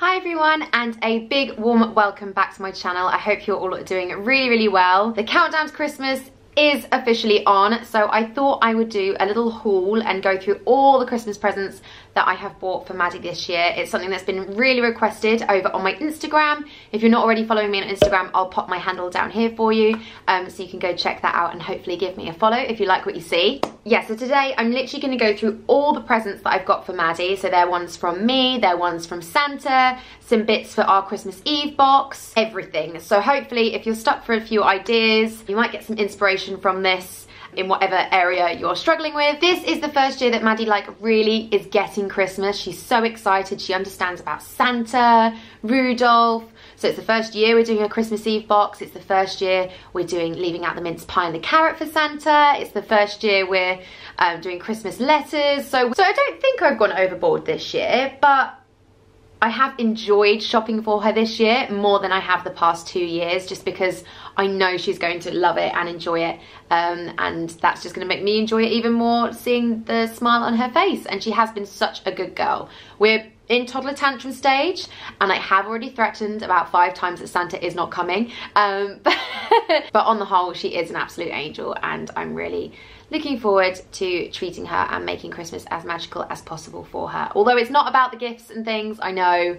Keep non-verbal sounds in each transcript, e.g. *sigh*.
Hi everyone and a big warm welcome back to my channel. I hope you're all doing really, really well. The countdown to Christmas is officially on so I thought I would do a little haul and go through all the Christmas presents that I have bought for Maddie this year. It's something that's been really requested over on my Instagram. If you're not already following me on Instagram, I'll pop my handle down here for you um, so you can go check that out and hopefully give me a follow if you like what you see. Yeah, so today I'm literally going to go through all the presents that I've got for Maddie. So they're ones from me, they're ones from Santa, some bits for our Christmas Eve box, everything. So hopefully if you're stuck for a few ideas, you might get some inspiration from this in whatever area you're struggling with. This is the first year that Maddie like really is getting Christmas. She's so excited. She understands about Santa, Rudolph. So it's the first year we're doing a Christmas Eve box. It's the first year we're doing leaving out the mince pie and the carrot for Santa. It's the first year we're um, doing Christmas letters. So, so I don't think I've gone overboard this year, but I have enjoyed shopping for her this year more than I have the past two years just because I know she's going to love it and enjoy it. Um, and that's just going to make me enjoy it even more seeing the smile on her face. And she has been such a good girl. We're in toddler tantrum stage and I have already threatened about five times that Santa is not coming. Um, *laughs* but on the whole she is an absolute angel and I'm really looking forward to treating her and making Christmas as magical as possible for her. Although it's not about the gifts and things, I know,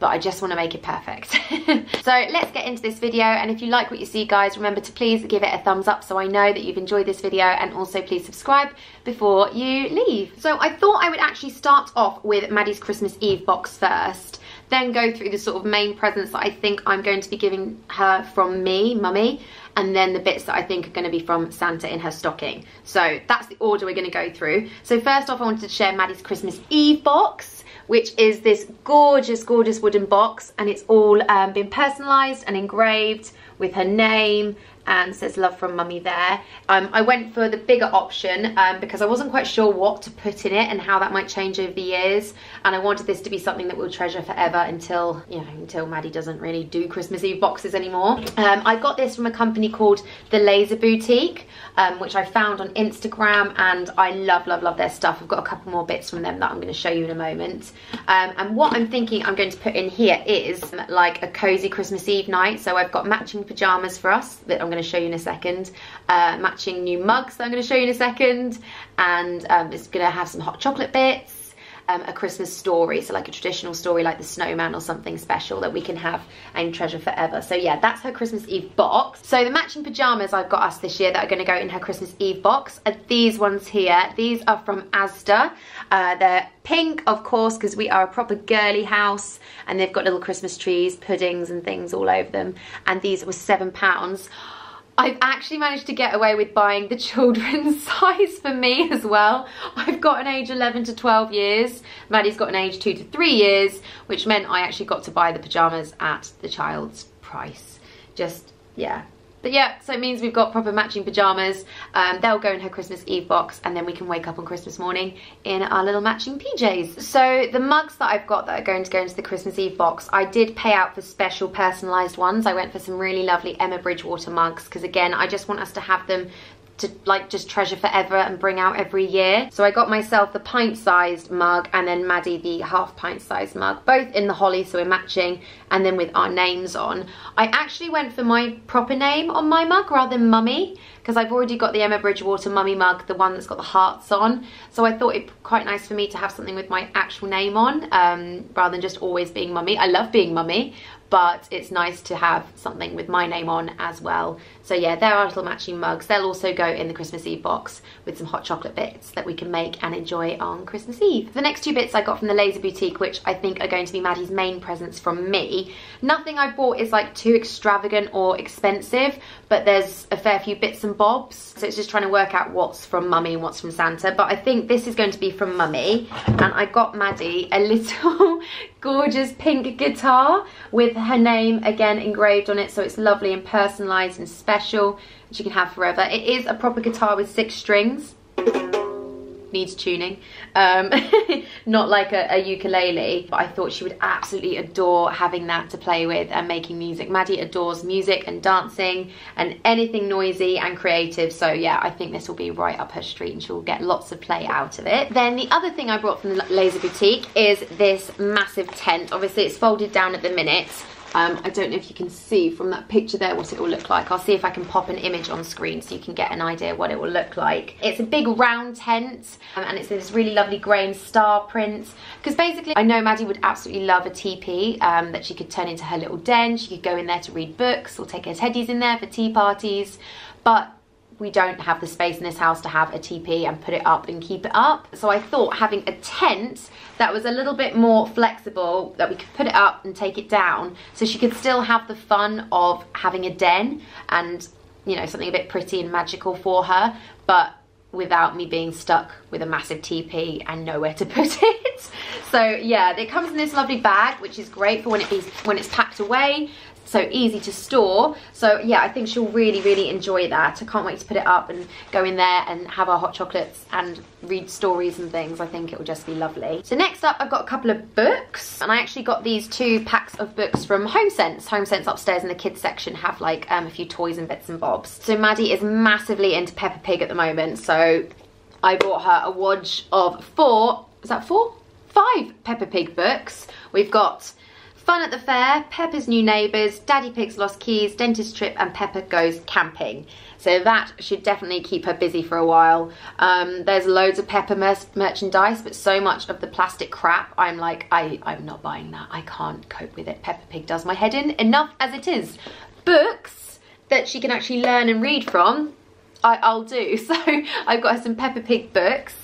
but I just want to make it perfect. *laughs* so let's get into this video and if you like what you see guys remember to please give it a thumbs up so I know that you've enjoyed this video and also please subscribe before you leave. So I thought I would actually start off with Maddie's Christmas Eve box first then go through the sort of main presents that I think I'm going to be giving her from me, mummy, and then the bits that I think are going to be from Santa in her stocking. So that's the order we're going to go through. So first off, I wanted to share Maddie's Christmas Eve box, which is this gorgeous, gorgeous wooden box, and it's all um, been personalised and engraved with her name and says love from mummy there. Um, I went for the bigger option um, because I wasn't quite sure what to put in it and how that might change over the years and I wanted this to be something that we'll treasure forever until, you know, until Maddie doesn't really do Christmas Eve boxes anymore. Um, I got this from a company called The Laser Boutique um, which I found on Instagram and I love, love, love their stuff. I've got a couple more bits from them that I'm going to show you in a moment. Um, and what I'm thinking I'm going to put in here is like a cozy Christmas Eve night. So I've got matching pyjamas for us that I'm going to show you in a second, uh, matching new mugs that I'm going to show you in a second, and um, it's going to have some hot chocolate bits, um, a Christmas story, so like a traditional story like the snowman or something special that we can have and treasure forever. So yeah, that's her Christmas Eve box. So the matching pyjamas I've got us this year that are going to go in her Christmas Eve box are these ones here. These are from Asda. Uh, they're pink, of course, because we are a proper girly house and they've got little Christmas trees, puddings and things all over them. And these were seven pounds. I've actually managed to get away with buying the children's *laughs* size for me as well. I've got an age 11 to 12 years. Maddie's got an age 2 to 3 years, which meant I actually got to buy the pyjamas at the child's price. Just, yeah, but yeah, so it means we've got proper matching pyjamas. Um, they'll go in her Christmas Eve box and then we can wake up on Christmas morning in our little matching PJs. So the mugs that I've got that are going to go into the Christmas Eve box, I did pay out for special personalised ones. I went for some really lovely Emma Bridgewater mugs because again, I just want us to have them to like just treasure forever and bring out every year. So I got myself the pint sized mug and then Maddie the half pint sized mug, both in the holly so we're matching and then with our names on. I actually went for my proper name on my mug rather than mummy because I've already got the Emma Bridgewater mummy mug, the one that's got the hearts on. So I thought it quite nice for me to have something with my actual name on um, rather than just always being mummy. I love being mummy, but it's nice to have something with my name on as well. So yeah, there are little matching mugs. They'll also go in the Christmas Eve box with some hot chocolate bits that we can make and enjoy on Christmas Eve. The next two bits I got from the Laser Boutique, which I think are going to be Maddie's main presents from me. Nothing I bought is like too extravagant or expensive, but there's a fair few bits and bobs. So it's just trying to work out what's from mummy and what's from Santa. But I think this is going to be from mummy. And I got Maddie a little *laughs* gorgeous pink guitar with her name again engraved on it. So it's lovely and personalised and special, which you can have forever. It is a proper guitar with six strings needs tuning. Um, *laughs* not like a, a, ukulele, but I thought she would absolutely adore having that to play with and making music. Maddie adores music and dancing and anything noisy and creative. So yeah, I think this will be right up her street and she'll get lots of play out of it. Then the other thing I brought from the Laser Boutique is this massive tent. Obviously it's folded down at the minute um, I don't know if you can see from that picture there what it will look like. I'll see if I can pop an image on screen so you can get an idea what it will look like. It's a big round tent um, and it's this really lovely grey and star print. Because basically I know Maddie would absolutely love a teepee um, that she could turn into her little den. She could go in there to read books or take her teddies in there for tea parties. But we don't have the space in this house to have a teepee and put it up and keep it up. So I thought having a tent that was a little bit more flexible, that we could put it up and take it down, so she could still have the fun of having a den and, you know, something a bit pretty and magical for her, but without me being stuck with a massive teepee and nowhere to *laughs* put it. So yeah, it comes in this lovely bag, which is great for when it be, when it's packed away so easy to store. So yeah, I think she'll really, really enjoy that. I can't wait to put it up and go in there and have our hot chocolates and read stories and things. I think it will just be lovely. So next up, I've got a couple of books and I actually got these two packs of books from HomeSense. HomeSense upstairs in the kids section have like um, a few toys and bits and bobs. So Maddie is massively into Peppa Pig at the moment. So I bought her a wodge of four, is that four? Five Peppa Pig books. We've got Fun at the Fair, Peppa's New Neighbours, Daddy Pig's Lost Keys, Dentist Trip and Peppa Goes Camping. So that should definitely keep her busy for a while. Um, there's loads of Peppa mer merchandise, but so much of the plastic crap, I'm like, I, I'm not buying that. I can't cope with it. Peppa Pig does my head in, enough as it is. Books that she can actually learn and read from, I, will do. *laughs* So I've got her some Peppa Pig books.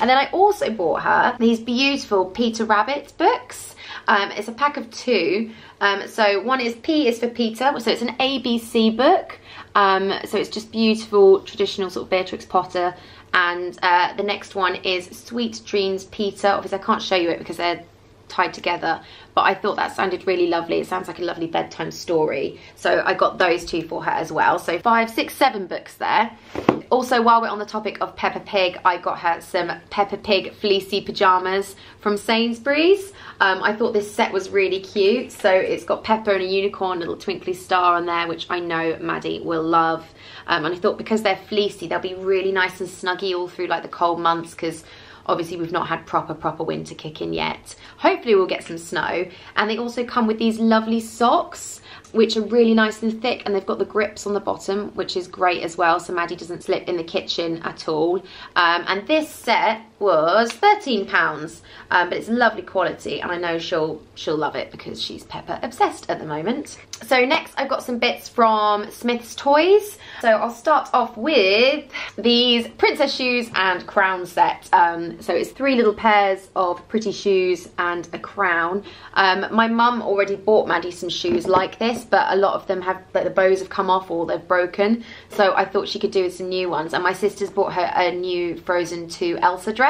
And then I also bought her these beautiful Peter Rabbit books. Um, it's a pack of two. Um, so one is P is for Peter, so it's an ABC book. Um, so it's just beautiful, traditional sort of Beatrix Potter. And uh, the next one is Sweet Dreams Peter. Obviously I can't show you it because they're tied together but I thought that sounded really lovely. It sounds like a lovely bedtime story. So I got those two for her as well. So five six seven books there. Also while we're on the topic of Peppa Pig I got her some Peppa Pig fleecy pajamas from Sainsbury's. Um, I thought this set was really cute. So it's got Peppa and a unicorn little twinkly star on there which I know Maddie will love. Um, and I thought because they're fleecy they'll be really nice and snuggy all through like the cold months because Obviously we've not had proper, proper winter kick in yet. Hopefully we'll get some snow. And they also come with these lovely socks which are really nice and thick and they've got the grips on the bottom which is great as well so Maddie doesn't slip in the kitchen at all um, and this set was 13 pounds um, but it's lovely quality and I know she'll she'll love it because she's Peppa obsessed at the moment so next I've got some bits from Smyths Toys so I'll start off with these princess shoes and crown set um, so it's three little pairs of pretty shoes and a crown um, my mum already bought Maddie some shoes like this but a lot of them have, like the bows have come off or they've broken. So I thought she could do with some new ones. And my sister's bought her a new Frozen 2 Elsa dress.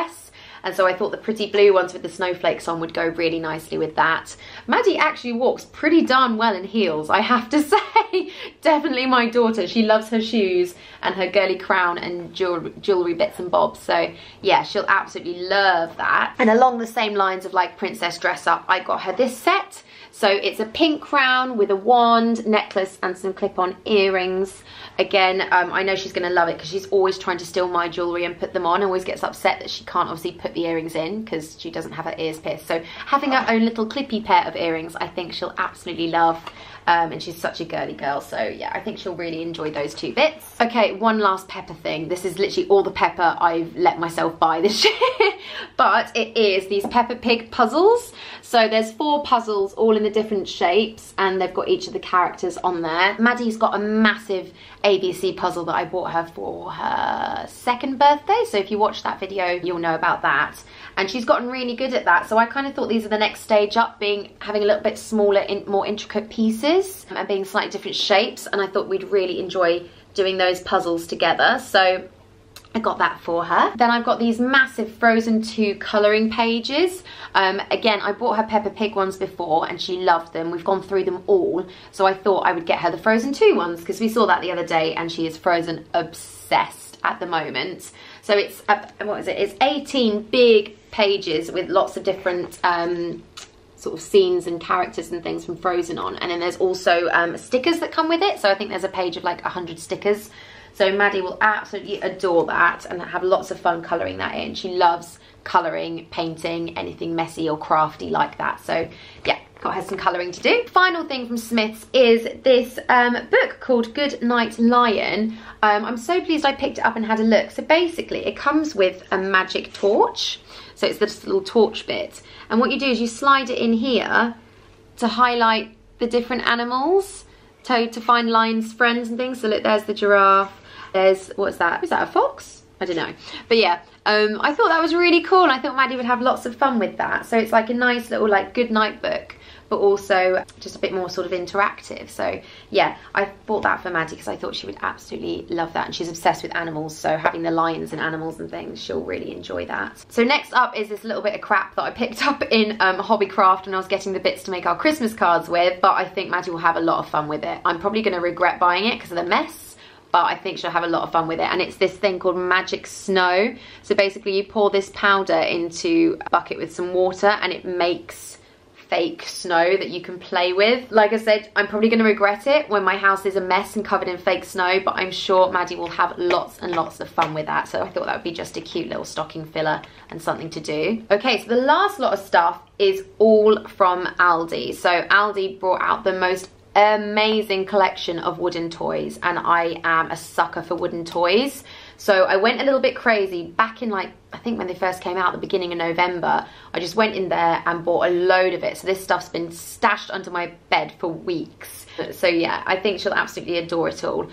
And so I thought the pretty blue ones with the snowflakes on would go really nicely with that. Maddie actually walks pretty darn well in heels, I have to *laughs* say. Definitely my daughter. She loves her shoes and her girly crown and jewelry, bits and bobs. So yeah, she'll absolutely love that. And along the same lines of like princess dress up, I got her this set. So it's a pink crown with a wand, necklace and some clip-on earrings. Again, um, I know she's going to love it because she's always trying to steal my jewellery and put them on. Always gets upset that she can't obviously put the earrings in because she doesn't have her ears pierced. So having her own little clippy pair of earrings I think she'll absolutely love. Um, and she's such a girly girl so yeah I think she'll really enjoy those two bits. Okay one last Peppa thing. This is literally all the Peppa I've let myself buy this *laughs* year. But it is these Peppa Pig puzzles. So there's four puzzles all in the different shapes and they've got each of the characters on there. Maddie's got a massive ABC puzzle that I bought her for her second birthday. So if you watch that video you'll know about that. And she's gotten really good at that. So I kind of thought these are the next stage up being having a little bit smaller in more intricate pieces and being slightly different shapes and I thought we'd really enjoy doing those puzzles together so I got that for her. Then I've got these massive Frozen 2 colouring pages. Um, again, I bought her Peppa Pig ones before and she loved them. We've gone through them all. So I thought I would get her the Frozen 2 ones because we saw that the other day and she is Frozen obsessed at the moment. So it's, uh, what is it? It's 18 big pages with lots of different um, sort of scenes and characters and things from Frozen on. And then there's also um, stickers that come with it. So I think there's a page of like 100 stickers. So Maddie will absolutely adore that and have lots of fun colouring that in. She loves colouring, painting, anything messy or crafty like that. So yeah, got her some colouring to do. Final thing from Smyths is this um, book called Good Night Lion. Um, I'm so pleased I picked it up and had a look. So basically it comes with a magic torch. So it's this little torch bit. And what you do is you slide it in here to highlight the different animals, to, to find lion's friends and things. So look, there's the giraffe. There's, what's that? Is that a fox? I don't know. But yeah, um, I thought that was really cool and I thought Maddie would have lots of fun with that. So it's like a nice little like good night book but also just a bit more sort of interactive. So yeah, I bought that for Maddie because I thought she would absolutely love that. And she's obsessed with animals. So having the lions and animals and things, she'll really enjoy that. So next up is this little bit of crap that I picked *laughs* up in um, Hobbycraft when I was getting the bits to make our Christmas cards with. But I think Maddie will have a lot of fun with it. I'm probably going to regret buying it because of the mess but I think she'll have a lot of fun with it. And it's this thing called Magic Snow. So basically you pour this powder into a bucket with some water and it makes fake snow that you can play with. Like I said, I'm probably going to regret it when my house is a mess and covered in fake snow, but I'm sure Maddie will have lots and lots of fun with that. So I thought that would be just a cute little stocking filler and something to do. Okay, so the last lot of stuff is all from Aldi. So Aldi brought out the most amazing collection of wooden toys and I am a sucker for wooden toys. So I went a little bit crazy back in like, I think when they first came out, the beginning of November, I just went in there and bought a load of it. So this stuff's been stashed under my bed for weeks. So yeah, I think she'll absolutely adore it all.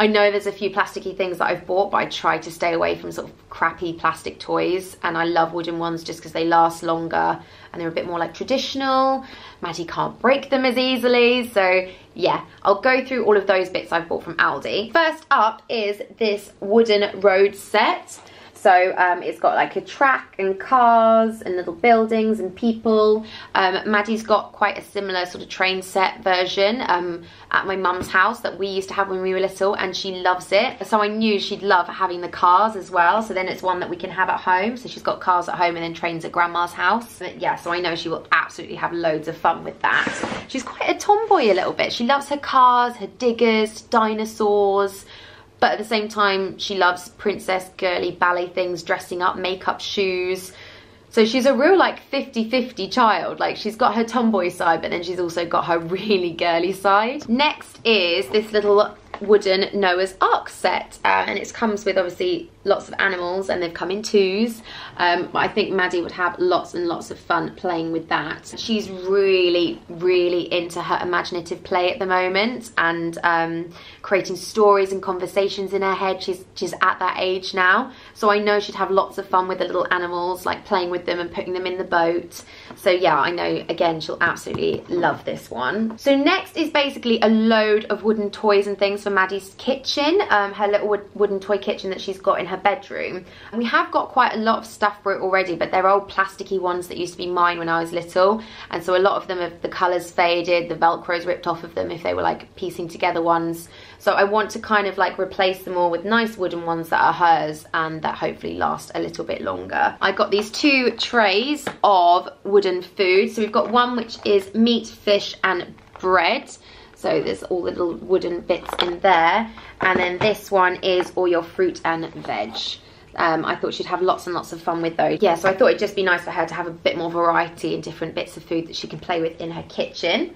I know there's a few plasticky things that I've bought, but I try to stay away from sort of crappy plastic toys. And I love wooden ones just because they last longer and they're a bit more like traditional. Maddie can't break them as easily. So yeah, I'll go through all of those bits I've bought from Aldi. First up is this wooden road set. So um, it's got like a track and cars and little buildings and people. Um, Maddie's got quite a similar sort of train set version um, at my mum's house that we used to have when we were little and she loves it. So I knew she'd love having the cars as well. So then it's one that we can have at home. So she's got cars at home and then trains at grandma's house. But yeah, so I know she will absolutely have loads of fun with that. She's quite a tomboy a little bit. She loves her cars, her diggers, dinosaurs, but at the same time she loves princess girly ballet things dressing up makeup shoes. So she's a real like 50-50 child. Like she's got her tomboy side but then she's also got her *laughs* really girly side. Next is this little wooden Noah's Ark set uh, and it comes with obviously lots of animals and they've come in twos um, I think Maddie would have lots and lots of fun playing with that. She's really really into her imaginative play at the moment and um, creating stories and conversations in her head. She's, she's at that age now so I know she'd have lots of fun with the little animals like playing with them and putting them in the boat. So yeah I know again she'll absolutely love this one. So next is basically a load of wooden toys and things for Maddie's kitchen, um, her little wood, wooden toy kitchen that she's got in her bedroom. And we have got quite a lot of stuff for it already, but they're old plasticky ones that used to be mine when I was little. And so a lot of them have the colours faded, the Velcro's ripped off of them if they were like piecing together ones. So I want to kind of like replace them all with nice wooden ones that are hers and that hopefully last a little bit longer. I got these two trays of wooden food. So we've got one which is meat, fish and bread. So there's all the little wooden bits in there. And then this one is all your fruit and veg. Um, I thought she'd have lots and lots of fun with those. Yeah, so I thought it'd just be nice for her to have a bit more variety and different bits of food that she can play with in her kitchen.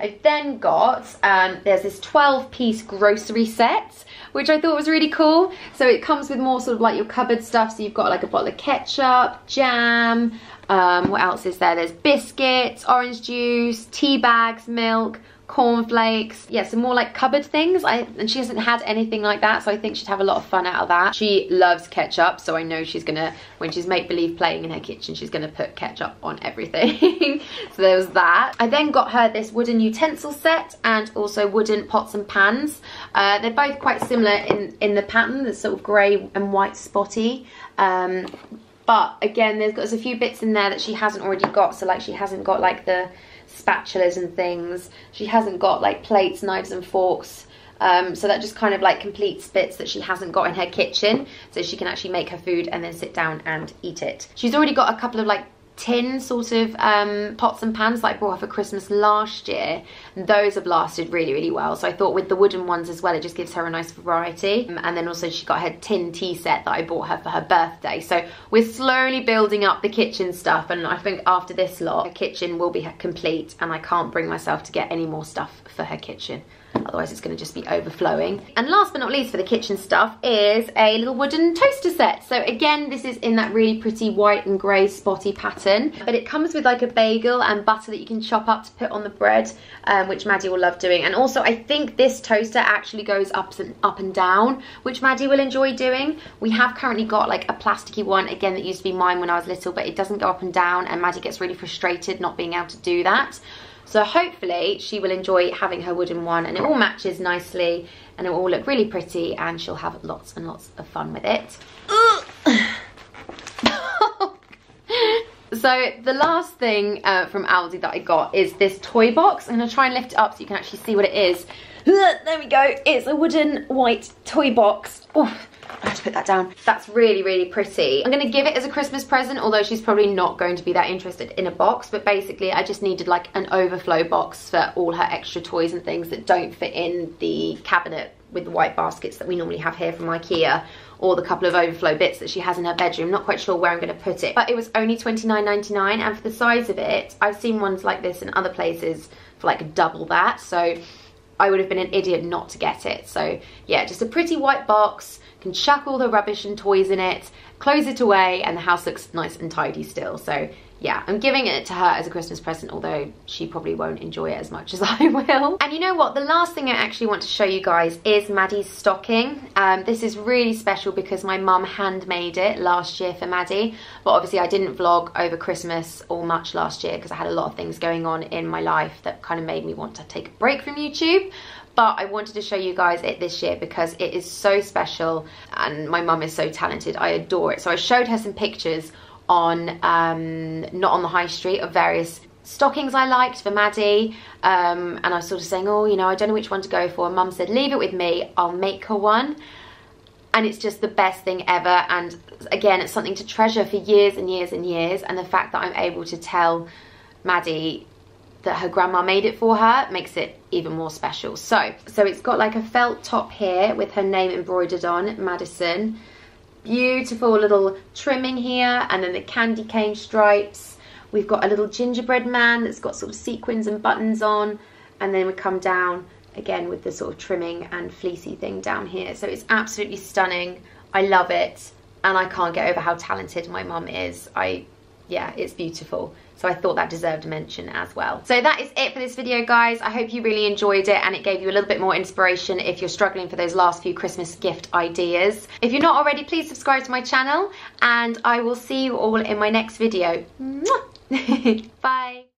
I've then got, um, there's this 12 piece grocery set, which I thought was really cool. So it comes with more sort of like your cupboard stuff. So you've got like a bottle of ketchup, jam, um, what else is there? There's biscuits, orange juice, tea bags, milk, cornflakes. Yeah some more like cupboard things. I, and she hasn't had anything like that so I think she'd have a lot of fun out of that. She loves ketchup so I know she's gonna when she's make-believe playing in her kitchen she's gonna put ketchup on everything. *laughs* So there was that. I then got her this wooden utensil set and also wooden pots and pans. Uh, they're both quite similar in in the pattern the sort of grey and white spotty. Um, but again there's, there's a few bits in there that she hasn't already got so like she hasn't got like the spatulas and things. She hasn't got like plates, knives and forks. Um, so that just kind of like completes bits that she hasn't got in her kitchen so she can actually make her food and then sit down and eat it. She's already got a couple of like tin sort of um, pots and pans that I bought her for Christmas last year. Those have lasted really, really well. So I thought with the wooden ones as well, it just gives her a nice variety. Um, and then also she got her tin tea set that I bought her for her birthday. So we're slowly building up the kitchen stuff. And I think after this lot, her kitchen will be complete. And I can't bring myself to get any more stuff for her kitchen otherwise it's going to just be overflowing. And last but not least for the kitchen stuff is a little wooden toaster set. So again, this is in that really pretty white and grey spotty pattern, but it comes with like a bagel and butter that you can chop up to put on the bread, um, which Maddie will love doing. And also I think this toaster actually goes up and, up and down, which Maddie will enjoy doing. We have currently got like a plasticky one, again, that used to be mine when I was little, but it doesn't go up and down and Maddie gets really frustrated not being able to do that. So hopefully she will enjoy having her wooden one and it all matches nicely and it will all look really pretty and she'll have lots and lots of fun with it. *laughs* so the last thing uh, from Aldi that I got is this toy box. I'm to try and lift it up so you can actually see what it is. *laughs* There we go. It's a wooden white toy box. Oof. I have to put that down. That's really, really pretty. I'm gonna give it as a Christmas present, although she's probably not going to be that interested in a box, but basically I just needed like an overflow box for all her extra toys and things that don't fit in the cabinet with the white baskets that we normally have here from Ikea or the couple of overflow bits that she has in her bedroom. Not quite sure where I'm going to put it. But it was only $29.99 and for the size of it, I've seen ones like this in other places for like double that. So I would have been an idiot not to get it. So yeah, just a pretty white box can chuck all the rubbish and toys in it, close it away, and the house looks nice and tidy still. So yeah, I'm giving it to her as a Christmas present, although she probably won't enjoy it as much *laughs* as I will. And you know what? The last thing I actually want to show you guys is Maddie's stocking. Um, this is really special because my mum handmade it last year for Maddie. But obviously I didn't vlog over Christmas or much last year because I had a lot of things going on in my life that kind of made me want to take a break from YouTube but I wanted to show you guys it this year because it is so special and my mum is so talented. I adore it. So I showed her some pictures on um, Not on the High Street of various stockings I liked for Maddie um, and I was sort of saying, oh, you know, I don't know which one to go for. And mum said, leave it with me, I'll make her one. And it's just the best thing ever. And again, it's something to treasure for years and years and years. And the fact that I'm able to tell Maddie that her grandma made it for her makes it even more special. So, so it's got like a felt top here with her name embroidered on, Madison. Beautiful little trimming here and then the candy cane stripes. We've got a little gingerbread man that's got sort of sequins and buttons on and then we come down again with the sort of trimming and fleecy thing down here. So it's absolutely stunning. I love it and I can't get over how talented my mum is. I, yeah, it's beautiful. So I thought that deserved a mention as well. So that is it for this video, guys. I hope you really enjoyed it and it gave you a little bit more inspiration if you're struggling for those last few Christmas gift ideas. If you're not already, please subscribe to my channel and I will see you all in my next video. *laughs* Bye.